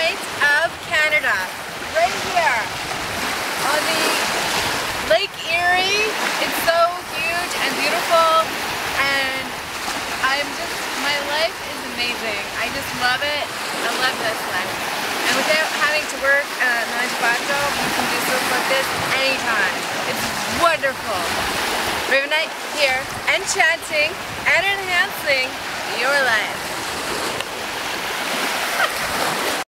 Of Canada, right here on the Lake Erie. It's so huge and beautiful and I'm just, my life is amazing. I just love it. I love this life. And without having to work at 9 to 5 job, you can do stuff like this anytime. It's wonderful. Rayvin Nyte here, enchanting and enhancing